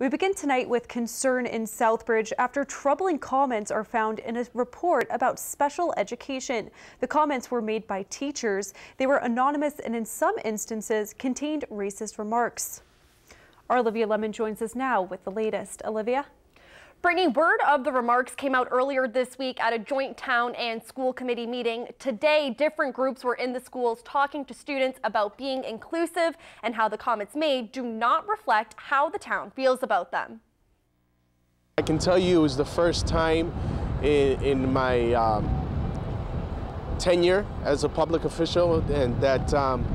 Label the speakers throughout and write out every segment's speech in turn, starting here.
Speaker 1: We begin tonight with concern in Southbridge after troubling comments are found in a report about special education. The comments were made by teachers. They were anonymous and in some instances contained racist remarks. Our Olivia Lemmon joins us now with the latest. Olivia?
Speaker 2: Brittany, word of the remarks came out earlier this week at a joint town and school committee meeting. Today, different groups were in the schools talking to students about being inclusive and how the comments made do not reflect how the town feels about them.
Speaker 3: I can tell you it was the first time in, in my um, tenure as a public official and that um,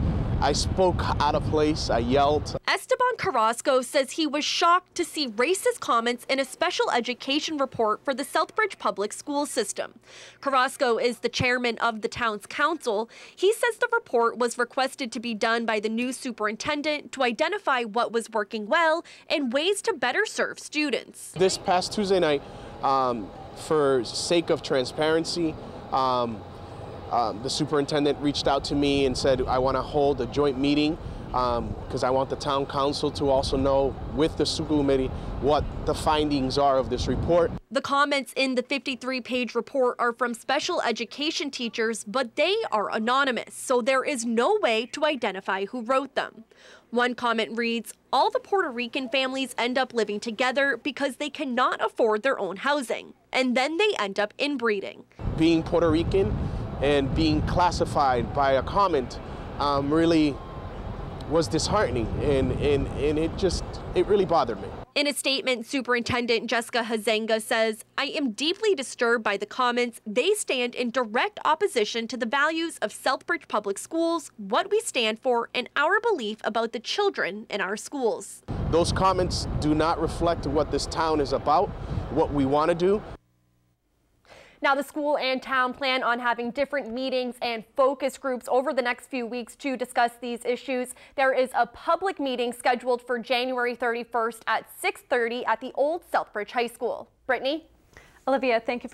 Speaker 3: I spoke out of place, I yelled.
Speaker 2: Esteban Carrasco says he was shocked to see racist comments in a special education report for the Southbridge Public School System. Carrasco is the chairman of the town's council. He says the report was requested to be done by the new superintendent to identify what was working well and ways to better serve students.
Speaker 3: This past Tuesday night, um, for sake of transparency, um, um, the superintendent reached out to me and said, I want to hold a joint meeting because um, I want the town council to also know with the school committee what the findings are of this report.
Speaker 2: The comments in the 53-page report are from special education teachers, but they are anonymous, so there is no way to identify who wrote them. One comment reads, all the Puerto Rican families end up living together because they cannot afford their own housing, and then they end up inbreeding.
Speaker 3: Being Puerto Rican, and being classified by a comment um, really was disheartening and, and, and it just, it really bothered me.
Speaker 2: In a statement, Superintendent Jessica Huizenga says, I am deeply disturbed by the comments. They stand in direct opposition to the values of Southbridge Public Schools, what we stand for, and our belief about the children in our schools.
Speaker 3: Those comments do not reflect what this town is about, what we want to do.
Speaker 2: Now, the school and town plan on having different meetings and focus groups over the next few weeks to discuss these issues. There is a public meeting scheduled for January 31st at 6.30 at the old Southbridge High School. Brittany?
Speaker 1: Olivia, thank you for